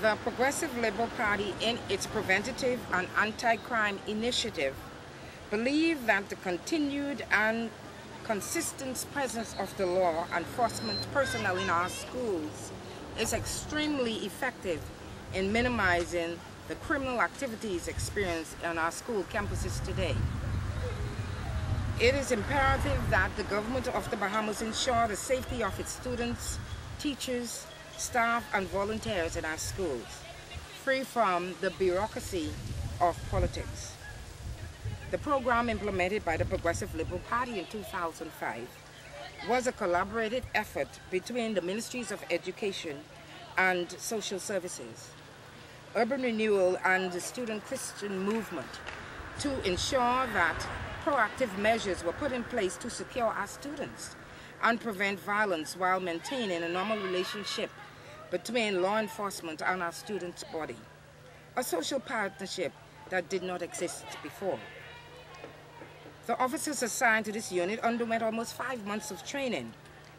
The Progressive Liberal Party, in its preventative and anti-crime initiative, believe that the continued and consistent presence of the law enforcement personnel in our schools is extremely effective in minimizing the criminal activities experienced on our school campuses today. It is imperative that the government of the Bahamas ensure the safety of its students, teachers, staff and volunteers in our schools, free from the bureaucracy of politics. The program implemented by the Progressive Liberal Party in 2005 was a collaborated effort between the Ministries of Education and Social Services, Urban Renewal and the Student Christian Movement to ensure that proactive measures were put in place to secure our students and prevent violence while maintaining a normal relationship between law enforcement and our students' body. A social partnership that did not exist before. The officers assigned to this unit underwent almost five months of training.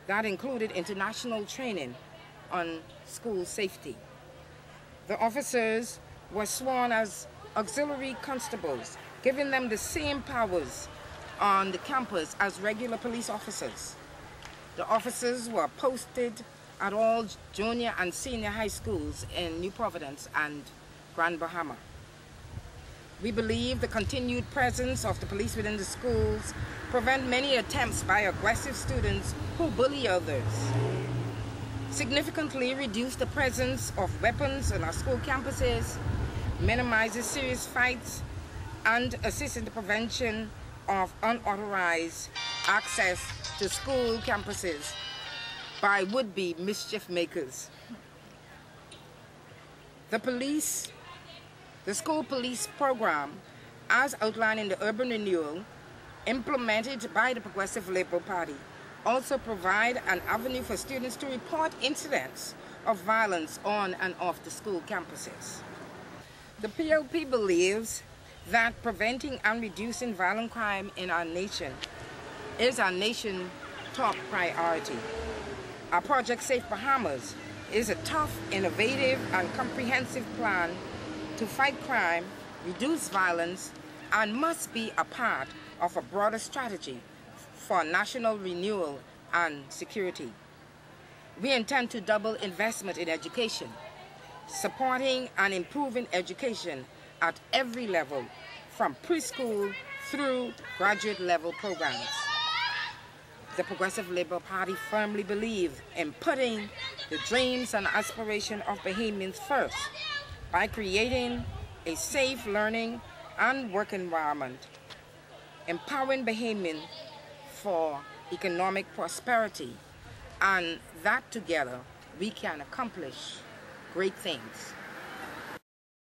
That included international training on school safety. The officers were sworn as auxiliary constables, giving them the same powers on the campus as regular police officers. The officers were posted at all junior and senior high schools in New Providence and Grand Bahama. We believe the continued presence of the police within the schools prevent many attempts by aggressive students who bully others. Significantly reduce the presence of weapons on our school campuses, minimizes serious fights, and assist in the prevention of unauthorized access to school campuses by would-be mischief makers. The police the school police program, as outlined in the urban renewal, implemented by the Progressive Labour Party, also provide an avenue for students to report incidents of violence on and off the school campuses. The PLP believes that preventing and reducing violent crime in our nation is our nation's top priority. Our Project Safe Bahamas is a tough, innovative, and comprehensive plan to fight crime, reduce violence, and must be a part of a broader strategy for national renewal and security. We intend to double investment in education, supporting and improving education at every level, from preschool through graduate level programs. The Progressive Liberal Party firmly believes in putting the dreams and aspirations of Bahamians first by creating a safe learning and work environment, empowering Bahamians for economic prosperity, and that together we can accomplish great things.